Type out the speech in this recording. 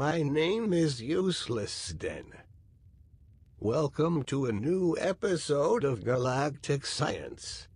My name is Useless Den. Welcome to a new episode of Galactic Science.